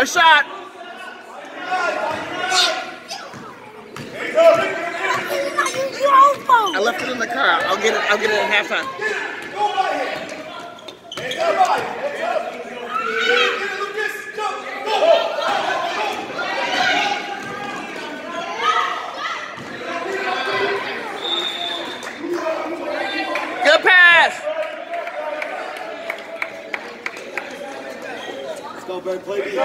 Nice shot. I left it in the car. I'll get it. I'll get it at halftime. Good pass. Let's go, Ben. Play D.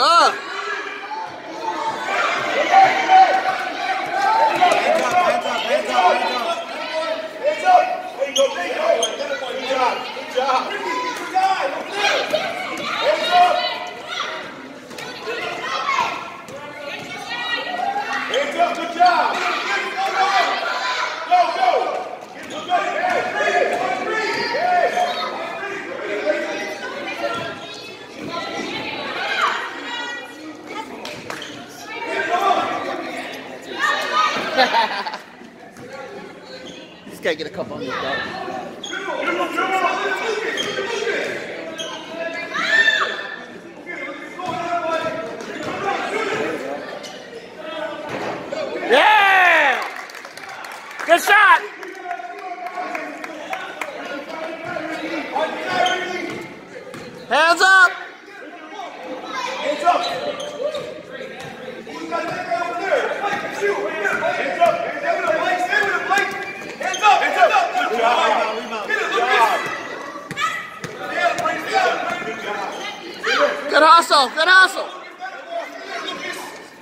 Uh. Hands up, hands up, hands up, hands up. Hands up! There you go, there you go. Good job, good job. Good job, over there. Hands up! Hands up, good job. Go, go. Get to go. Hey, hey, hey. Just gotta get a couple on this dog. Yeah! Good shot! Hands up! Hands up. Who's got that guy over there? It's you, right there. Hands up. Stay with him, Blake. Stay with him, Blake. Hands up. Hands up. Good job. Rebound, rebound. Get it, Lucas. Yeah, bring it down. Good job. Good hustle! Good hustle!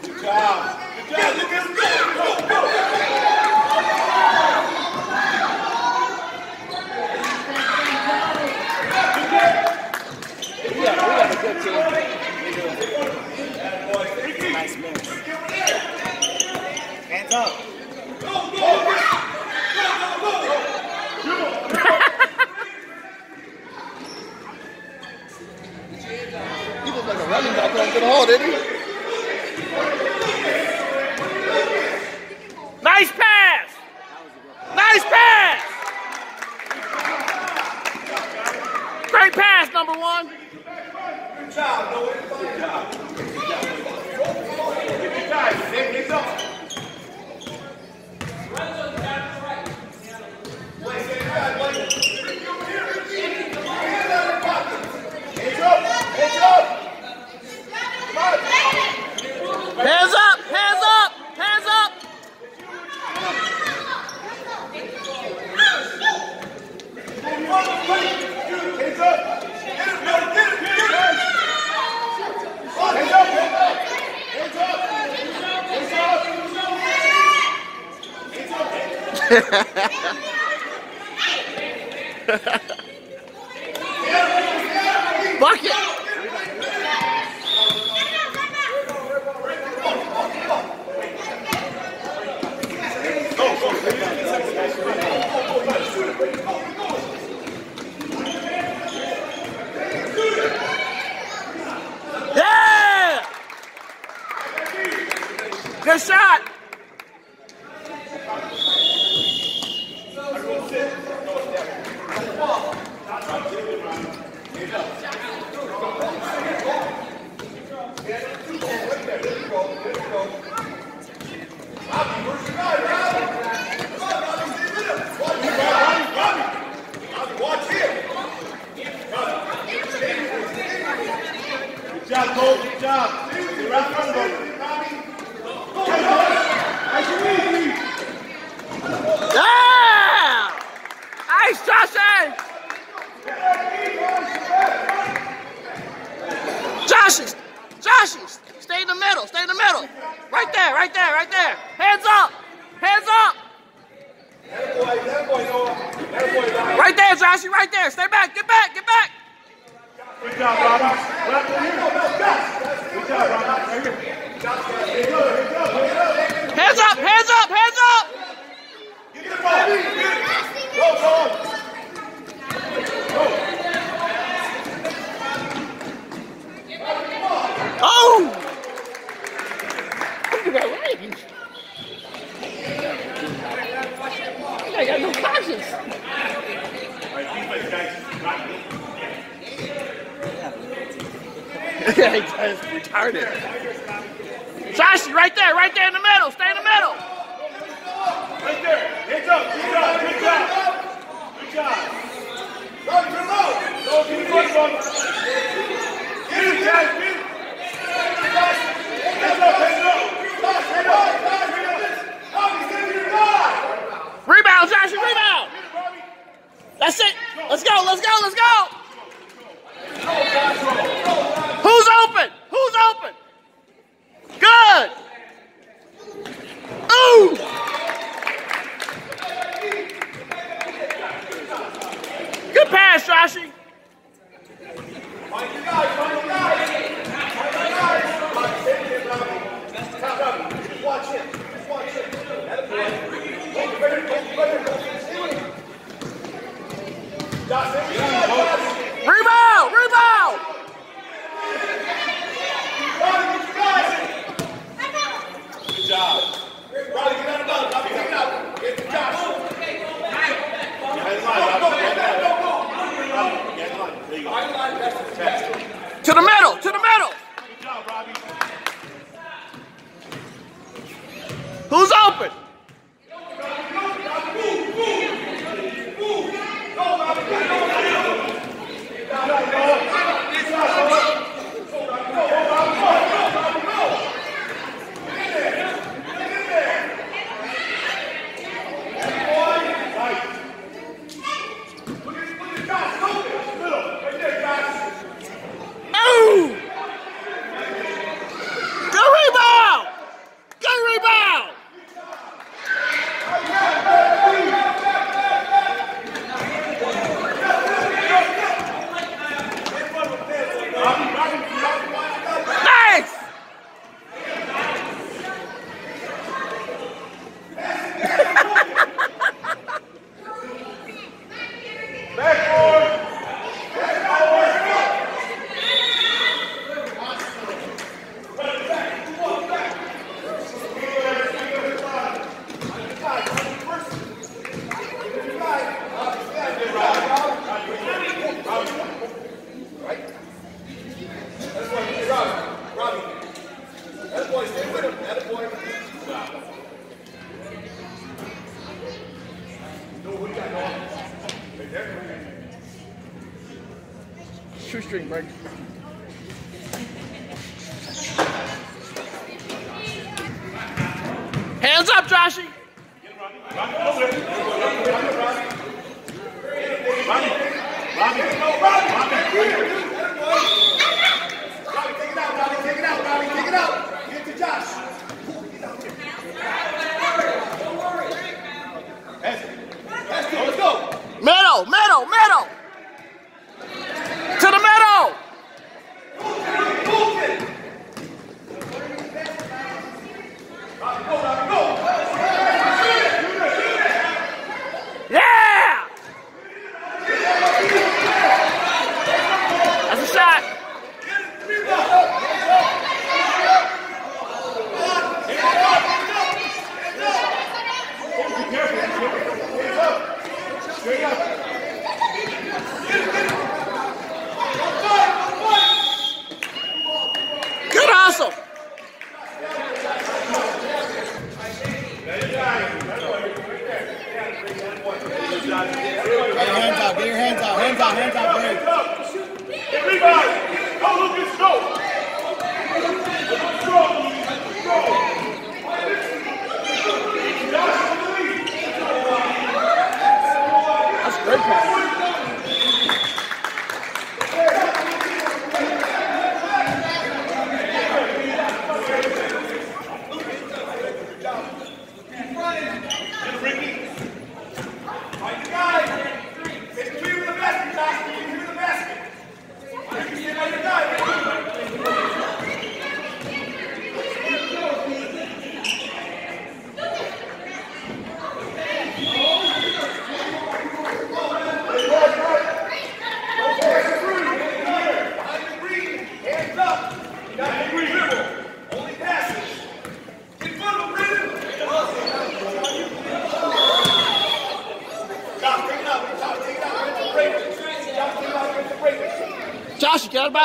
Good job. Good job, Lucas. Go, go, go. We got, we got a good team. Nice miss. Hands up. He looked like a running back going to the hole, didn't he? Nice pass! Nice pass! Great pass, number one. Good job, Noah. Good job. Good job. Hands up. Blake, stay back, Blake. Hands up. Hands up. Come on. Hands up! Hands up! Hands up! Hands up! Get him, Noah, get him, get him! Hands up, hands up! Hands up! Hands up! Hands up! Bucket! Good shot! Joshy, Joshy, stay in the middle, stay in the middle. Right there, right there, right there. Hands up, hands up. Right there, Joshy, right there. Stay back, get back, get back. Good job, Hands up, hands up, hands up. Get the ball. Go, go. it's retarded. Joshy, right there, right there in the middle. Stay in the middle. Right there. Hands up. Good job. Good job. Good job. Run, run, Go, Don't keep running. Get it, guys. Get it. Hands up. Hands up. That's it. Shoestring break. Hands up, Joshy! Get your hands out, get your hands out, hands out, hands out, hands out.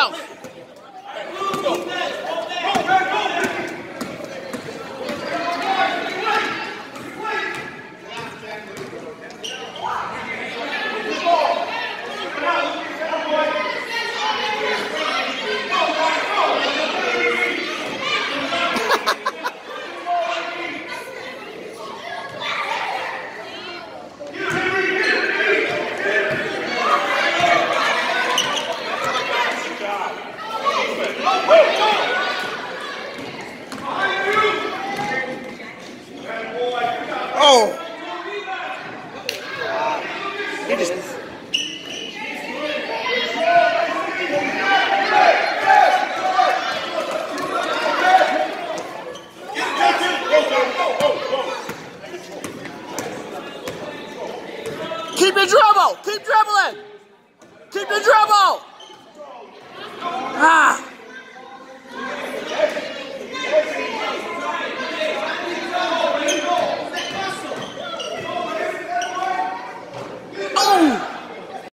Out